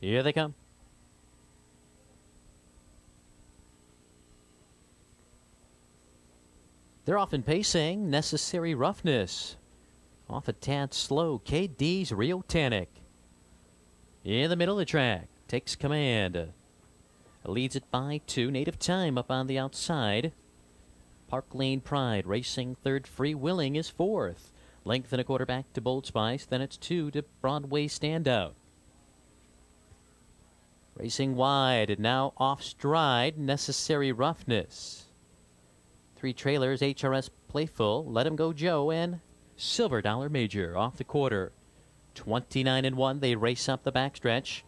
Here they come. They're often pacing, necessary roughness. Off a tad slow, KD's Rio Tannic. In the middle of the track, takes command. Leads it by two. Native Time up on the outside. Park Lane Pride racing third. Free Willing is fourth. Length and a quarter back to Bold Spice. Then it's two to Broadway Standout. Racing wide and now off stride. Necessary roughness. Three trailers, HRS Playful, Let 'em Go Joe, and Silver Dollar Major off the quarter. 29 and 1, they race up the backstretch.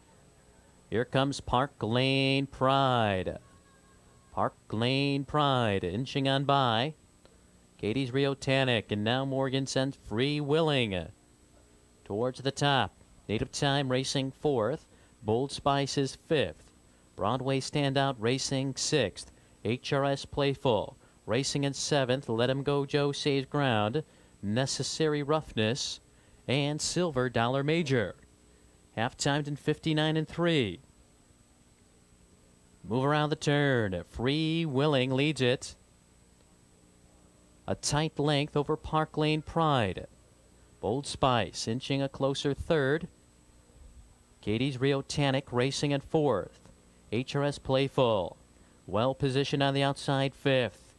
Here comes Park Lane Pride. Park Lane Pride inching on by. Katie's Rio Tannic and now Morgan sends Free Willing towards the top. Native Time racing fourth. Bold Spice is fifth. Broadway Standout racing sixth. HRS Playful racing in seventh. Let him go, Joe saves ground. Necessary Roughness and Silver Dollar Major. Half timed in 59 and 3. Move around the turn. Free Willing leads it. A tight length over Park Lane Pride. Bold Spice inching a closer third. Katie's Rio Tannic racing in fourth. HRS Playful. Well positioned on the outside fifth.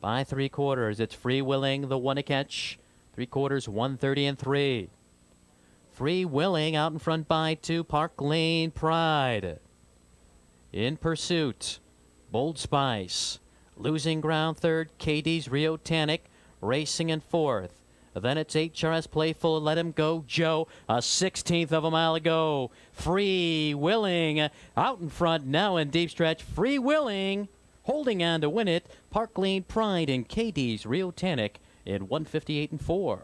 By three quarters, it's Free Willing, the one to catch. Three quarters, 130 and three. Free Willing out in front by two. Park Lane Pride. In pursuit, Bold Spice. Losing ground third, KD's Rio Tannic. Racing in fourth. Then it's HRS Playful. Let him go, Joe. Uh, a 16th of a mile ago. Free Willing out in front now in deep stretch. Free Willing holding on to win it. Park Lane Pride and KD's Rio Tannic in 158 and 4.